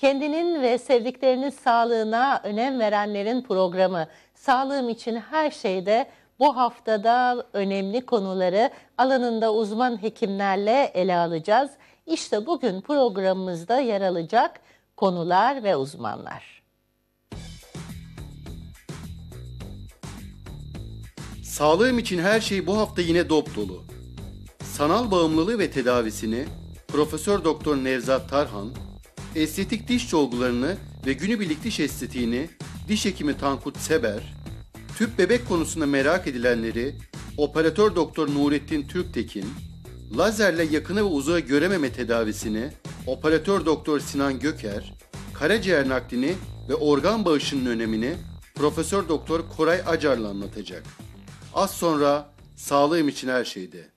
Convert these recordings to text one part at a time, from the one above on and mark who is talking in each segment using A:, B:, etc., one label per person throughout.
A: Kendinin ve sevdiklerinin sağlığına önem verenlerin programı. Sağlığım için her şeyde bu haftada önemli konuları alanında uzman hekimlerle ele alacağız. İşte bugün programımızda yer alacak konular ve uzmanlar.
B: Sağlığım için her şey bu hafta yine dop dolu. Sanal bağımlılığı ve tedavisini Profesör Doktor Nevzat Tarhan, estetik diş dolgularını ve günübirlik diş estetiğini diş hekimi Tankut Seber, tüp bebek konusunda merak edilenleri operatör doktor Nurettin Türktekin, lazerle yakını ve uzağı görememe tedavisini operatör doktor Sinan Göker, karaciğer naklini ve organ bağışının önemini Profesör Doktor Koray Acar'la anlatacak. Az sonra sağlığım için her şeyde.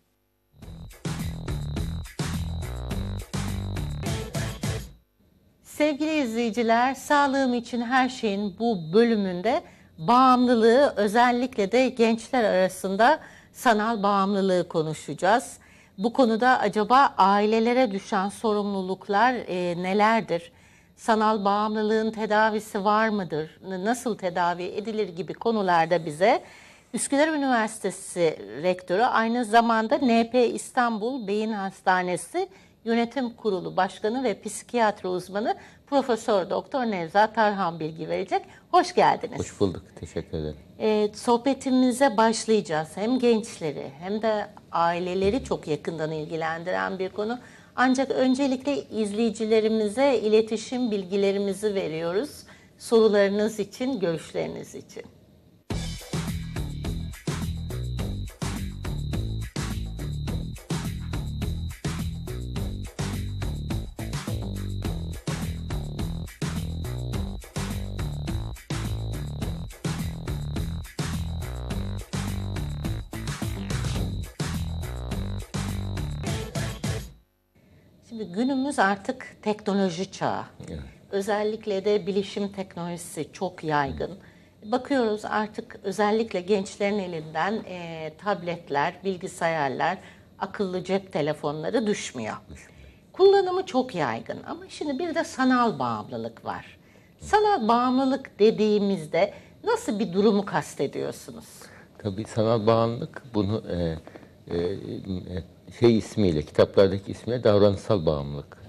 A: Sevgili izleyiciler, sağlığım için her şeyin bu bölümünde bağımlılığı özellikle de gençler arasında sanal bağımlılığı konuşacağız. Bu konuda acaba ailelere düşen sorumluluklar e, nelerdir? Sanal bağımlılığın tedavisi var mıdır? Nasıl tedavi edilir gibi konularda bize Üsküdar Üniversitesi Rektörü aynı zamanda NP İstanbul Beyin Hastanesi Yönetim Kurulu Başkanı ve psikiyatri uzmanı Profesör Doktor Nevzat Tarhan bilgi verecek. Hoş geldiniz.
C: Hoş bulduk. Teşekkür ederim.
A: Ee, sohbetimize başlayacağız. Hem gençleri hem de aileleri çok yakından ilgilendiren bir konu. Ancak öncelikle izleyicilerimize iletişim bilgilerimizi veriyoruz. Sorularınız için, görüşleriniz için. Günümüz artık teknoloji çağı.
C: Evet.
A: Özellikle de bilişim teknolojisi çok yaygın. Bakıyoruz artık özellikle gençlerin elinden e, tabletler, bilgisayarlar, akıllı cep telefonları düşmüyor. Kullanımı çok yaygın ama şimdi bir de sanal bağımlılık var. Sanal bağımlılık dediğimizde nasıl bir durumu kastediyorsunuz?
C: Tabii sanal bağımlılık bunu e, e, e, şey ismiyle, kitaplardaki ismiyle davranışsal bağımlılık.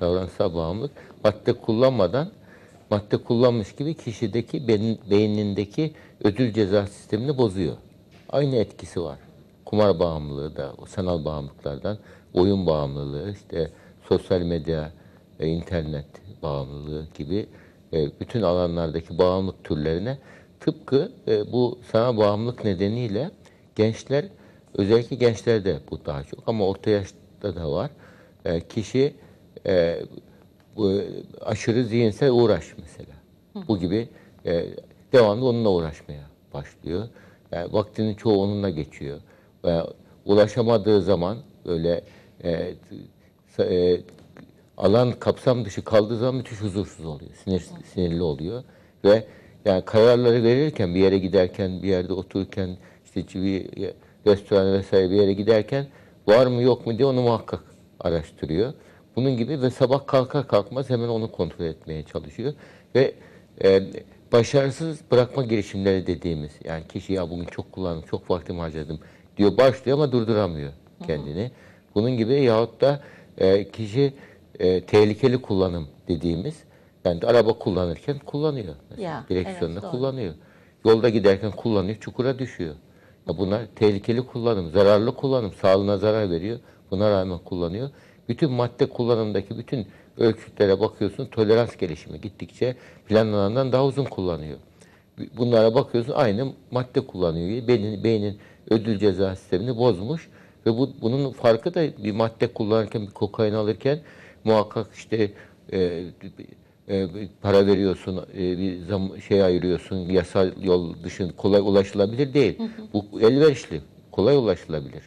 C: Davranışsal bağımlılık madde kullanmadan madde kullanmış gibi kişideki beynindeki ödül ceza sistemini bozuyor. Aynı etkisi var. Kumar bağımlılığı da, o sanal bağımlılıklardan, oyun bağımlılığı, işte sosyal medya, e, internet bağımlılığı gibi e, bütün alanlardaki bağımlılık türlerine tıpkı e, bu sanal bağımlılık nedeniyle gençler, özellikle gençlerde bu daha çok ama orta yaşta da var. E, kişi e, bu aşırı zihinsel uğraş mesela. Bu gibi e, devamlı onunla uğraşmaya başlıyor. Yani vaktinin çoğu onunla geçiyor. Ve ulaşamadığı zaman öyle e, e, alan kapsam dışı kaldığı zaman müthiş huzursuz oluyor. Sinir, sinirli oluyor. Ve yani kararları verirken bir yere giderken, bir yerde otururken, işte bir restoran vesaire bir yere giderken var mı yok mu diye onu muhakkak araştırıyor. Bunun gibi ve sabah kalkar kalkmaz hemen onu kontrol etmeye çalışıyor. Ve e, başarısız bırakma girişimleri dediğimiz yani kişi ya bugün çok kullandım, çok vaktimi harcadım diyor başlıyor ama durduramıyor kendini. Bunun gibi yahut da e, kişi e, tehlikeli kullanım dediğimiz yani araba kullanırken kullanıyor. Mesela.
A: Ya,
C: Direksiyonda
A: evet,
C: kullanıyor. Yolda giderken kullanıyor, çukura düşüyor. Ya bunlar tehlikeli kullanım, zararlı kullanım, sağlığına zarar veriyor. Buna rağmen kullanıyor. Bütün madde kullanımdaki bütün ölçütlere bakıyorsun, tolerans gelişimi gittikçe planlanandan daha uzun kullanıyor. Bunlara bakıyorsun aynı madde kullanıyor. Beynin, beynin ödül ceza sistemini bozmuş ve bu bunun farkı da bir madde kullanırken, bir kokain alırken muhakkak işte e, e, para veriyorsun, e, bir zam şey ayırıyorsun, yasal yol dışında kolay ulaşılabilir değil. Bu elverişli, kolay ulaşılabilir.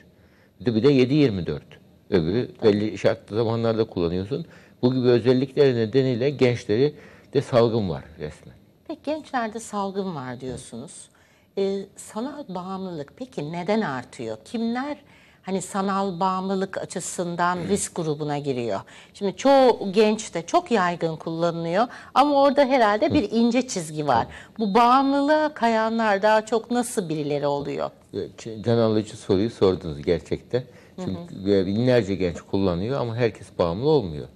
C: Bir de 7-24. Öbürü belli şartlı zamanlarda kullanıyorsun. Bu gibi özellikleri nedeniyle gençleri de salgın var resmen.
A: Peki gençlerde salgın var diyorsunuz. Ee, sanal bağımlılık peki neden artıyor? Kimler hani sanal bağımlılık açısından risk grubuna giriyor. Şimdi çoğu genç de çok yaygın kullanılıyor ama orada herhalde bir ince çizgi var. Bu bağımlılığa kayanlar daha çok nasıl birileri oluyor?
C: Can alıcı soruyu sordunuz gerçekten. Şimdi e, binlerce genç kullanıyor ama herkes bağımlı olmuyor.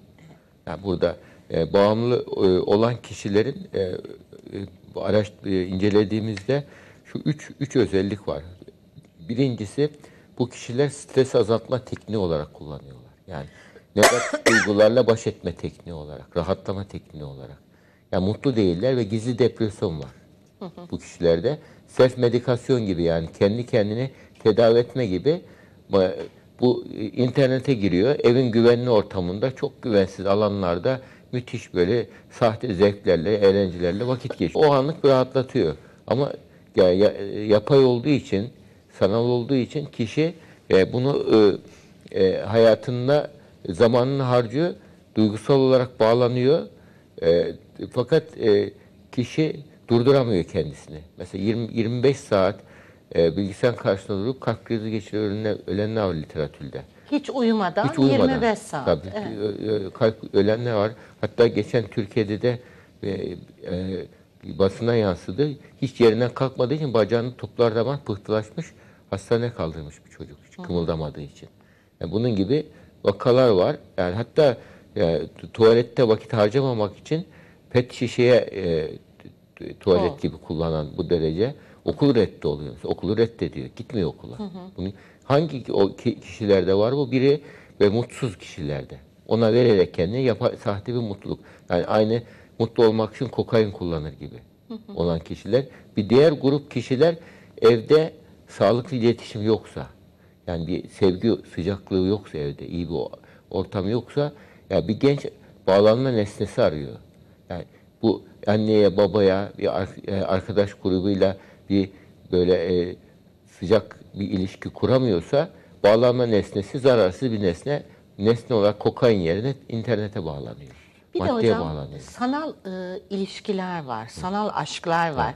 C: Yani burada e, bağımlı e, olan kişilerin e, e, araç e, incelediğimizde şu üç, üç özellik var. Birincisi bu kişiler stres azaltma tekniği olarak kullanıyorlar. Yani negatif duygularla baş etme tekniği olarak, rahatlama tekniği olarak. Yani mutlu değiller ve gizli depresyon var bu kişilerde. Self medikasyon gibi yani kendi kendini tedavi etme gibi bu- bu internete giriyor. Evin güvenli ortamında çok güvensiz alanlarda müthiş böyle sahte zevklerle, eğlencelerle vakit geçiyor. O anlık rahatlatıyor. Ama ya, ya- yapay olduğu için, sanal olduğu için kişi e, bunu e, e, hayatında zamanını harcıyor, duygusal olarak bağlanıyor. E, fakat e, kişi durduramıyor kendisini. Mesela 20, 25 saat e, bilgisayar karşısında durup kalp krizi geçiren ölenler, var literatürde.
A: Hiç uyumadan,
C: Hiç uyumadan.
A: 25 saat.
C: Tabii,
A: Evet.
C: kalp ölenler var. Hatta geçen Türkiye'de de e, e, basına yansıdı. Hiç yerinden kalkmadığı için bacağının toplar damar pıhtılaşmış. Hastaneye kaldırmış bir çocuk hiç kımıldamadığı için. Yani bunun gibi vakalar var. Yani hatta e, tu- tuvalette vakit harcamamak için pet şişeye e, tuvalet
A: Oh.
C: gibi kullanan bu derece okul reddi oluyor. Okulu reddediyor. Gitmiyor okula. Bunu, hangi o ki- kişilerde var bu? Biri ve mutsuz kişilerde. Ona vererek kendine yapar, sahte bir mutluluk. Yani aynı mutlu olmak için kokain kullanır gibi olan kişiler. Bir diğer grup kişiler evde sağlıklı iletişim yoksa, yani bir sevgi sıcaklığı yoksa evde, iyi bir ortam yoksa, ya bir genç bağlanma nesnesi arıyor. Yani bu anneye, babaya, bir e, arkadaş grubuyla bir böyle e, sıcak bir ilişki kuramıyorsa, bağlanma nesnesi zararsız bir nesne. Nesne olarak kokain yerine internete bağlanıyor.
A: Bir de
C: Maddeye
A: hocam
C: bağlanıyor.
A: sanal e, ilişkiler var, sanal aşklar var.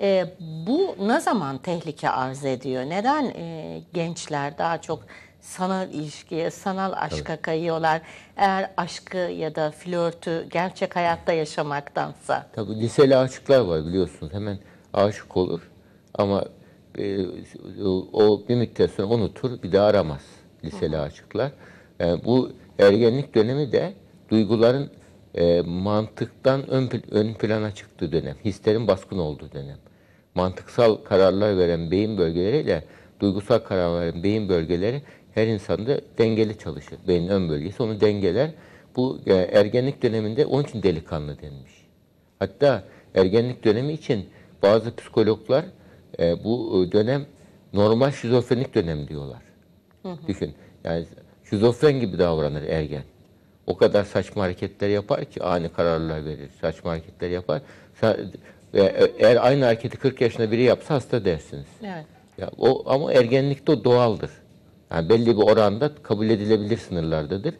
A: E, bu ne zaman tehlike arz ediyor? Neden e, gençler daha çok sanal ilişkiye, sanal aşka kayıyorlar? Eğer aşkı ya da flörtü gerçek hayatta yaşamaktansa.
C: Tabii liseli aşıklar var biliyorsunuz. Hemen aşık olur ama e, o- bir müddet sonra unutur, bir daha aramaz liseli aşıklar. Yani bu ergenlik dönemi de duyguların e, mantıktan ön, ön plana çıktığı dönem. Hislerin baskın olduğu dönem. Mantıksal kararlar veren beyin bölgeleriyle duygusal karar veren beyin bölgeleri her insanda dengeli çalışır. Beynin ön bölgesi onu dengeler. Bu e, ergenlik döneminde onun için delikanlı denmiş. Hatta ergenlik dönemi için bazı psikologlar e, bu e, dönem normal şizofrenik dönem diyorlar. Düşün. Yani şizofren gibi davranır ergen. O kadar saçma hareketler yapar ki ani kararlar verir, saçma hareketler yapar. Sen, e, eğer aynı hareketi 40 yaşında biri yapsa hasta dersiniz.
A: Evet.
C: Ya o ama ergenlikte o doğaldır. Yani belli bir oranda kabul edilebilir sınırlardadır.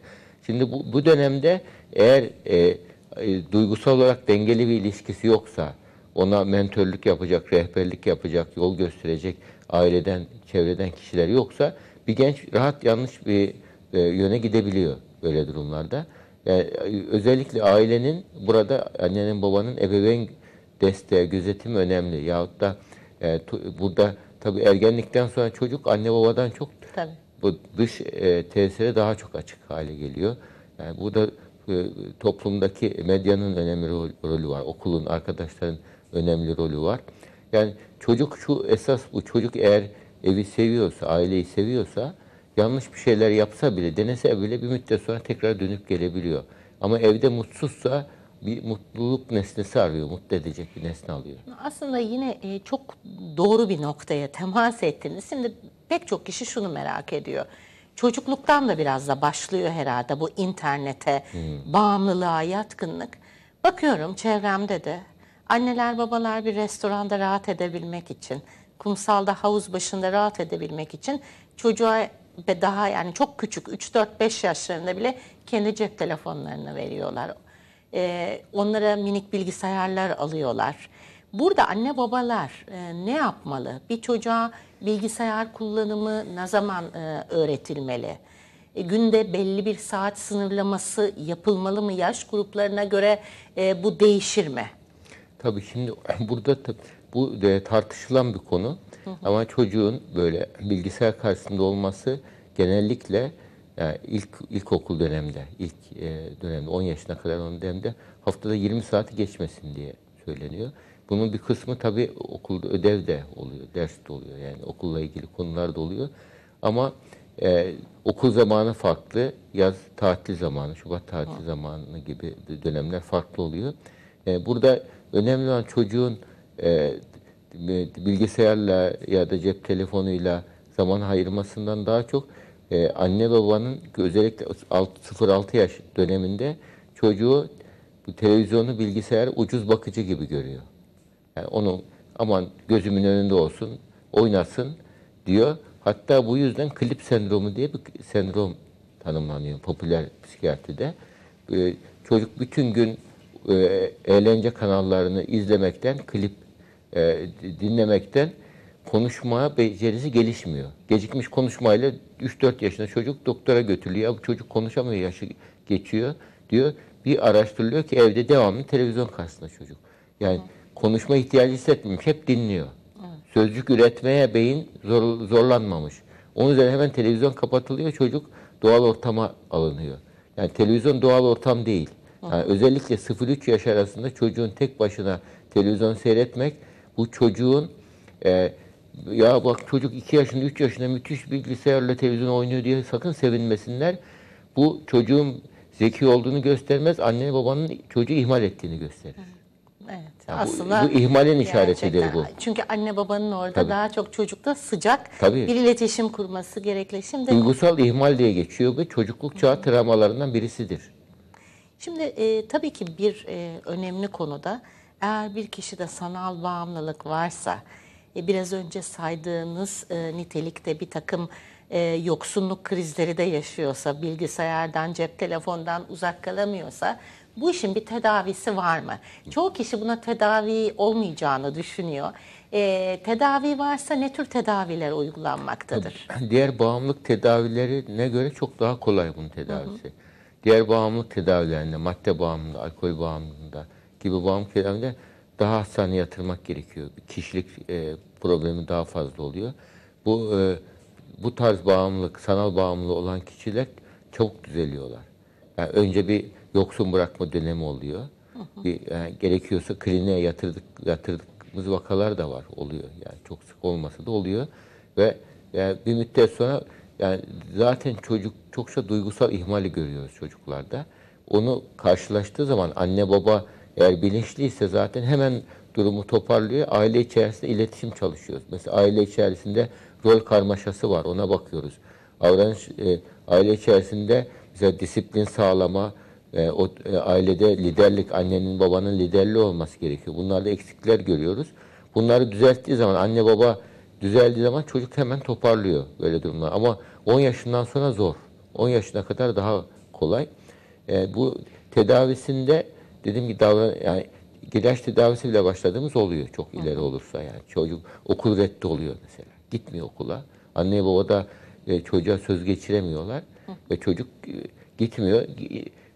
C: Şimdi bu, bu dönemde eğer e, e, duygusal olarak dengeli bir ilişkisi yoksa, ona mentörlük yapacak, rehberlik yapacak, yol gösterecek aileden, çevreden kişiler yoksa bir genç rahat yanlış bir e, yöne gidebiliyor böyle durumlarda. Yani e, özellikle ailenin burada annenin babanın ebeveyn desteği, gözetimi önemli. Yahut da e, burada tabii ergenlikten sonra çocuk anne babadan çok
A: Tabii.
C: bu dış e, tesire daha çok açık hale geliyor. Yani bu da toplumdaki medyanın önemli rol- rolü var. Okulun, arkadaşların önemli rolü var. Yani çocuk şu esas bu çocuk eğer evi seviyorsa, aileyi seviyorsa yanlış bir şeyler yapsa bile, denese bile bir müddet sonra tekrar dönüp gelebiliyor. Ama evde mutsuzsa bir mutluluk nesnesi arıyor, mutlu edecek bir nesne alıyor.
A: Aslında yine e, çok doğru bir noktaya temas ettiniz. Şimdi pek çok kişi şunu merak ediyor. Çocukluktan da biraz da başlıyor herhalde bu internete, bağımlılığa yatkınlık. Bakıyorum çevremde de anneler babalar bir restoranda rahat edebilmek için, kumsalda havuz başında rahat edebilmek için çocuğa ve daha yani çok küçük 3-4-5 yaşlarında bile kendi cep telefonlarını veriyorlar. Ee, onlara minik bilgisayarlar alıyorlar. Burada anne babalar e, ne yapmalı? Bir çocuğa bilgisayar kullanımı ne zaman e, öğretilmeli? E, günde belli bir saat sınırlaması yapılmalı mı? Yaş gruplarına göre e, bu değişir mi?
C: Tabii şimdi burada da bu de tartışılan bir konu. Ama çocuğun böyle bilgisayar karşısında olması genellikle yani ilk ilkokul dönemde, ilk e, dönemde 10 yaşına kadar olan dönemde haftada 20 saati geçmesin diye söyleniyor. Bunun bir kısmı tabii okulda ödev de oluyor, ders de oluyor. Yani okulla ilgili konular da oluyor. Ama e, okul zamanı farklı, yaz tatil zamanı, Şubat tatil zamanı gibi dönemler farklı oluyor. E, burada önemli olan çocuğun e, bilgisayarla ya da cep telefonuyla zaman ayırmasından daha çok e, anne babanın özellikle 0-6 yaş döneminde çocuğu bu televizyonu bilgisayar ucuz bakıcı gibi görüyor. Yani onu aman gözümün önünde olsun, oynasın diyor. Hatta bu yüzden klip sendromu diye bir sendrom tanımlanıyor popüler psikiyatride. Ee, çocuk bütün gün e, eğlence kanallarını izlemekten, klip e, dinlemekten konuşma becerisi gelişmiyor. Gecikmiş konuşmayla 3-4 yaşında çocuk doktora götürülüyor. Ya bu çocuk konuşamıyor, yaşı geçiyor diyor. Bir araştırılıyor ki evde devamlı televizyon karşısında çocuk. Yani konuşma ihtiyacı hissetmemiş, hep dinliyor. Sözcük üretmeye beyin zor, zorlanmamış. Onun üzerine hemen televizyon kapatılıyor, çocuk doğal ortama alınıyor. Yani televizyon doğal ortam değil. Yani özellikle 0-3 yaş arasında çocuğun tek başına televizyon seyretmek bu çocuğun e, ya bak çocuk 2 yaşında 3 yaşında müthiş bilgisayarla televizyon oynuyor diye sakın sevinmesinler. Bu çocuğun zeki olduğunu göstermez. Anne babanın çocuğu ihmal ettiğini gösterir.
A: Evet.
C: Ya bu-
A: aslında
C: bu ihmalin işaretidir bu.
A: Çünkü anne babanın orada
C: Tabii.
A: daha çok çocukta sıcak
C: Tabii.
A: bir iletişim kurması gerekli. Şimdi
C: Duygusal ihmal diye geçiyor ve çocukluk çağı travmalarından birisidir.
A: Şimdi e, tabii ki bir e, önemli konuda eğer bir kişide sanal bağımlılık varsa e, biraz önce saydığınız e, nitelikte bir takım e, yoksunluk krizleri de yaşıyorsa, bilgisayardan, cep telefondan uzak kalamıyorsa bu işin bir tedavisi var mı? Çoğu kişi buna tedavi olmayacağını düşünüyor. E, tedavi varsa ne tür tedaviler uygulanmaktadır?
C: Diğer bağımlılık tedavilerine göre çok daha kolay bunun tedavisi. Diğer bağımlılık tedavilerinde, madde bağımlılığı, alkol bağımlılığında gibi bağımlılık tedavilerinde daha hastaneye yatırmak gerekiyor. Kişilik e, problemi daha fazla oluyor. Bu e, bu tarz bağımlılık, sanal bağımlılığı olan kişiler çabuk düzeliyorlar. Yani önce bir yoksun bırakma dönemi oluyor. Bir yani gerekiyorsa kliniğe yatırdık yatırdığımız vakalar da var oluyor. Yani çok sık olmasa da oluyor ve yani bir müddet sonra yani zaten çocuk çokça duygusal ihmali görüyoruz çocuklarda. Onu karşılaştığı zaman anne baba eğer bilinçliyse zaten hemen durumu toparlıyor. Aile içerisinde iletişim çalışıyoruz. Mesela aile içerisinde rol karmaşası var. Ona bakıyoruz. Davranış e, aile içerisinde mesela disiplin sağlama, e, o e, ailede liderlik, annenin babanın liderliği olması gerekiyor. Bunlarda eksikler görüyoruz. Bunları düzelttiği zaman anne baba düzeldiği zaman çocuk hemen toparlıyor böyle durumlar. Ama 10 yaşından sonra zor. 10 yaşına kadar daha kolay. E, bu tedavisinde dediğim gibi davran yani ilaç tedavisi bile başladığımız oluyor çok ileri olursa yani. Çocuk okul reddi oluyor mesela. Gitmiyor okula. Anne baba da e, çocuğa söz geçiremiyorlar ve çocuk e, gitmiyor.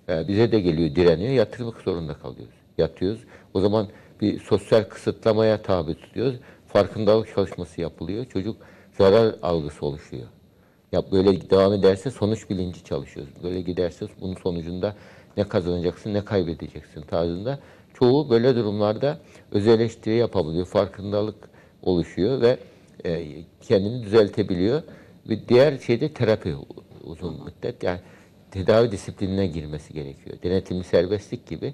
C: E, bize de geliyor direniyor. Yatırmak zorunda kalıyoruz. Yatıyoruz. O zaman bir sosyal kısıtlamaya tabi tutuyoruz. Farkındalık çalışması yapılıyor. Çocuk zarar algısı oluşuyor. Ya böyle devam ederse sonuç bilinci çalışıyoruz. Böyle giderse bunun sonucunda ne kazanacaksın ne kaybedeceksin tarzında. Çoğu böyle durumlarda öz eleştiri yapabiliyor. Farkındalık oluşuyor ve e, kendini düzeltebiliyor. Ve diğer şey de terapi uzun müddet. Yani tedavi disiplinine girmesi gerekiyor. Denetimli serbestlik gibi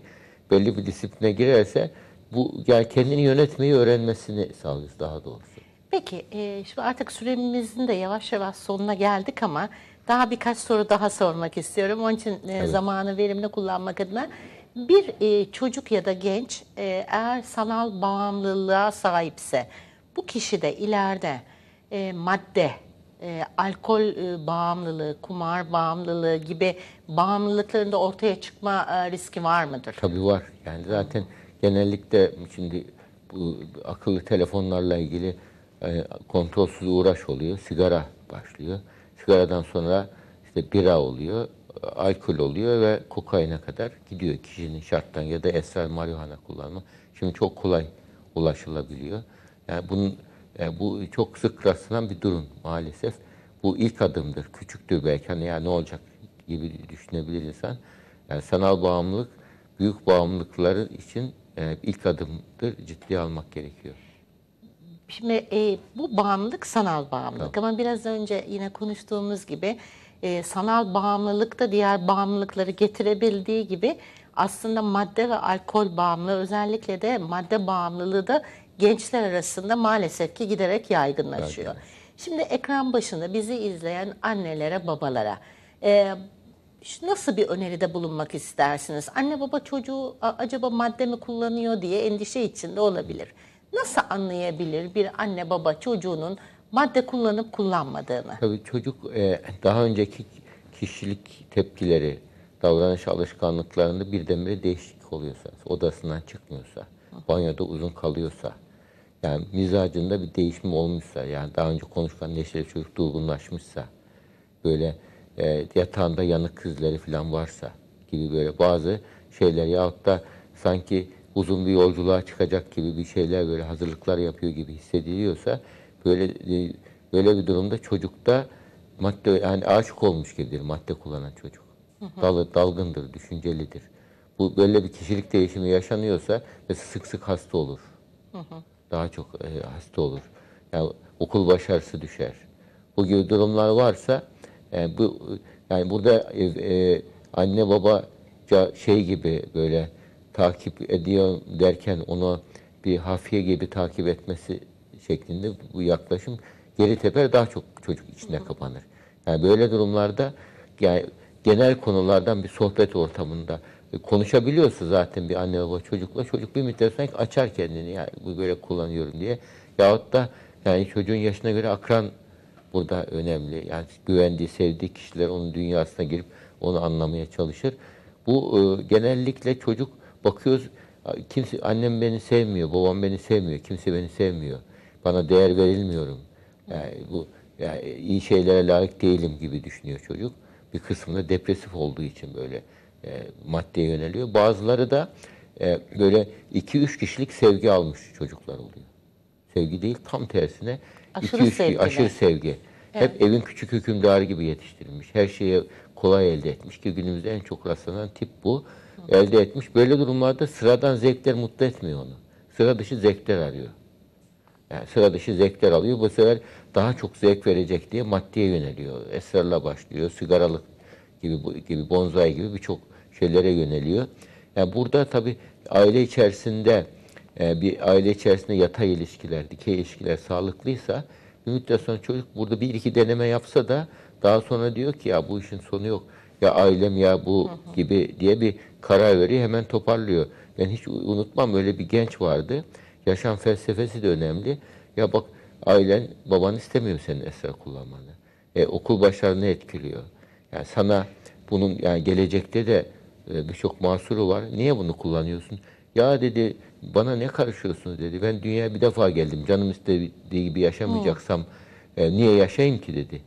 C: belli bir disipline girerse bu yani kendini yönetmeyi öğrenmesini sağlıyoruz daha doğrusu.
A: Peki, e, şimdi artık süremizin de yavaş yavaş sonuna geldik ama daha birkaç soru daha sormak istiyorum. Onun için e, zamanı verimli kullanmak adına bir e, çocuk ya da genç e, eğer sanal bağımlılığa sahipse bu kişi de ileride e, madde, e, alkol e, bağımlılığı, kumar bağımlılığı gibi bağımlılıklarında ortaya çıkma e, riski var mıdır?
C: Tabii var. Yani zaten genellikle şimdi bu akıllı telefonlarla ilgili e, kontrolsüz uğraş oluyor. Sigara başlıyor. Sigaradan sonra işte bira oluyor, alkol oluyor ve kokaine kadar gidiyor kişinin şarttan ya da esrar marihuana kullanma. Şimdi çok kolay ulaşılabiliyor. Yani bunun yani bu çok sık rastlanan bir durum maalesef. Bu ilk adımdır, küçüktür belki hani ya ne olacak gibi düşünebilir insan. Yani sanal bağımlılık büyük bağımlılıkları için e, ilk adımdır, ciddiye almak gerekiyor.
A: Şimdi e, bu bağımlılık sanal bağımlılık ama biraz önce yine konuştuğumuz gibi e, sanal bağımlılık da diğer bağımlılıkları getirebildiği gibi aslında madde ve alkol bağımlılığı özellikle de madde bağımlılığı da gençler arasında maalesef ki giderek yaygınlaşıyor. Şimdi ekran başında bizi izleyen annelere, babalara e, nasıl bir öneride bulunmak istersiniz? Anne baba çocuğu acaba madde mi kullanıyor diye endişe içinde olabilir. Nasıl anlayabilir bir anne baba çocuğunun madde kullanıp kullanmadığını?
C: Tabii çocuk e, daha önceki kişilik tepkileri, davranış alışkanlıklarında birdenbire değişiklik oluyorsa, odasından çıkmıyorsa, banyoda uzun kalıyorsa, yani mizacında bir değişim olmuşsa, yani daha önce konuşulan neşeli çocuk durgunlaşmışsa, böyle e, yatağında yanık kızları falan varsa gibi böyle bazı şeyler yahut da sanki uzun bir yolculuğa çıkacak gibi bir şeyler böyle hazırlıklar yapıyor gibi hissediliyorsa böyle e, böyle bir durumda çocukta madde yani aşık olmuş gibidir madde kullanan çocuk. Dalı, dalgındır, düşüncelidir. Bu böyle bir kişilik değişimi yaşanıyorsa mesela sık sık hasta olur. Daha çok e, hasta olur. Yani okul başarısı düşer. Bu gibi durumlar varsa e, bu yani burada e, e, anne baba şey gibi böyle takip ediyor derken onu bir hafiye gibi takip etmesi şeklinde bu yaklaşım geri teper daha çok çocuk içine kapanır. Yani böyle durumlarda yani genel konulardan bir sohbet ortamında e, konuşabiliyorsa zaten bir anne baba çocukla çocuk bir müddet sonra açar kendini yani bu böyle kullanıyorum diye. Yahut da yani çocuğun yaşına göre akran burada önemli. Yani güvendiği, sevdiği kişiler onun dünyasına girip onu anlamaya çalışır. Bu e, genellikle çocuk bakıyoruz kimse annem beni sevmiyor, babam beni sevmiyor, kimse beni sevmiyor. Bana değer verilmiyorum. Yani bu yani iyi şeylere layık değilim gibi düşünüyor çocuk. Bir kısmında depresif olduğu için böyle e, maddeye yöneliyor. Bazıları da e, böyle 2-3 kişilik sevgi almış çocuklar oluyor. Sevgi değil tam tersine
A: Aşırı
C: 2-3
A: sevgiler.
C: aşırı sevgi. Hep evin küçük hükümdarı gibi yetiştirilmiş. Her şeye kolay elde etmiş ki günümüzde en çok rastlanan tip bu. Elde etmiş. Böyle durumlarda sıradan zevkler mutlu etmiyor onu. Sıra dışı zevkler arıyor. Yani sıra dışı zevkler alıyor. Bu sefer daha çok zevk verecek diye maddeye yöneliyor. Esrarla başlıyor. Sigaralık gibi gibi bonzai gibi birçok şeylere yöneliyor. Yani burada tabii aile içerisinde e, bir aile içerisinde yatay ilişkiler, dikey ilişkiler sağlıklıysa bir müddet sonra çocuk burada bir iki deneme yapsa da daha sonra diyor ki ya bu işin sonu yok. Ya ailem ya bu gibi diye bir karar veriyor hemen toparlıyor. Ben hiç unutmam öyle bir genç vardı. Yaşam felsefesi de önemli. Ya bak ailen baban istemiyor senin esrar kullanmanı. E, okul başarını etkiliyor. Yani sana bunun yani gelecekte de e, birçok mahsuru var. Niye bunu kullanıyorsun? Ya dedi bana ne karışıyorsunuz dedi. Ben dünyaya bir defa geldim. Canım istediği gibi yaşamayacaksam e, niye yaşayayım ki dedi.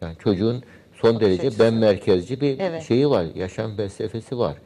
C: Yani çocuğun son derece
A: açısı.
C: ben merkezci bir
A: Evet.
C: şeyi var. Yaşam felsefesi var.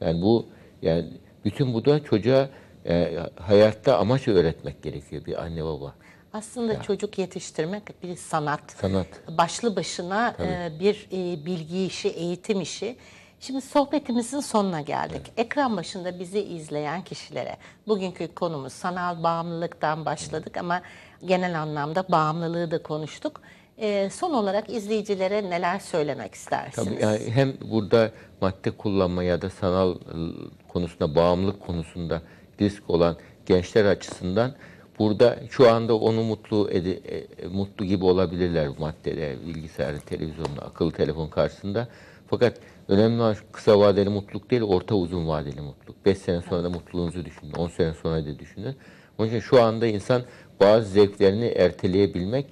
C: Yani bu yani bütün bu da çocuğa e, hayatta amaç öğretmek gerekiyor bir anne baba.
A: Aslında çocuk yetiştirmek bir sanat.
C: Sanat.
A: Başlı başına e, bir e, bilgi işi, eğitim işi. Şimdi sohbetimizin sonuna geldik. Ekran başında bizi izleyen kişilere, bugünkü konumuz sanal bağımlılıktan başladık ama genel anlamda bağımlılığı da konuştuk. E, son olarak izleyicilere neler söylemek istersiniz?
C: Tabii yani hem burada madde kullanma ya da sanal ıı, konusunda, bağımlılık konusunda risk olan gençler açısından burada şu anda onu mutlu edi- e, mutlu gibi olabilirler maddede, bilgisayar, televizyonda, akıllı telefon karşısında. Fakat önemli olan kısa vadeli mutluluk değil, orta uzun vadeli mutluluk. 5 sene sonra da mutluluğunuzu düşünün, 10 sene sonra da düşünün. Onun için şu anda insan bazı zevklerini erteleyebilmek,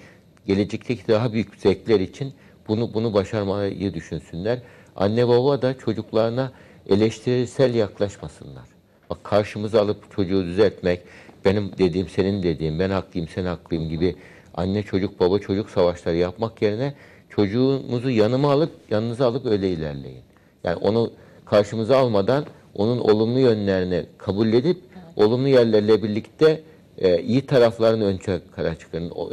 C: gelecekteki daha büyük zevkler için bunu bunu başarmayı düşünsünler. Anne baba da çocuklarına eleştirisel yaklaşmasınlar. Bak karşımıza alıp çocuğu düzeltmek, benim dediğim senin dediğim, ben haklıyım sen haklıyım gibi anne çocuk baba çocuk savaşları yapmak yerine çocuğumuzu yanıma alıp yanınıza alıp öyle ilerleyin. Yani onu karşımıza almadan onun olumlu yönlerini kabul edip olumlu yerlerle birlikte e, iyi taraflarını ön çıkara çıkarın. O,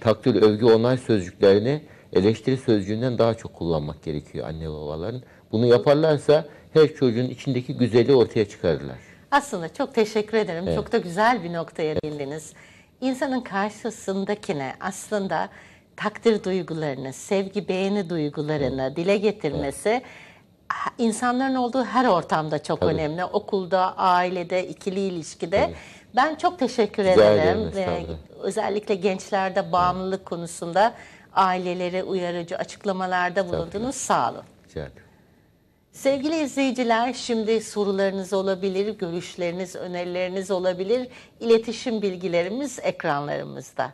C: takdir, övgü, onay sözcüklerini eleştiri sözcüğünden daha çok kullanmak gerekiyor anne babaların. Bunu yaparlarsa her çocuğun içindeki güzeli ortaya çıkarırlar.
A: Aslında çok teşekkür ederim. Çok da güzel bir noktaya değindiniz. İnsanın karşısındakine aslında takdir duygularını, sevgi, beğeni duygularını dile getirmesi ha- insanların olduğu her ortamda çok
C: Tabii.
A: önemli. Okulda, ailede, ikili ilişkide. Ben çok teşekkür
C: Rica
A: ederim.
C: ederim,
A: özellikle gençlerde bağımlılık konusunda aileleri uyarıcı açıklamalarda bulundunuz. Sağ olun.
C: Rica ederim.
A: Sevgili izleyiciler, şimdi sorularınız olabilir, görüşleriniz, önerileriniz olabilir. İletişim bilgilerimiz ekranlarımızda.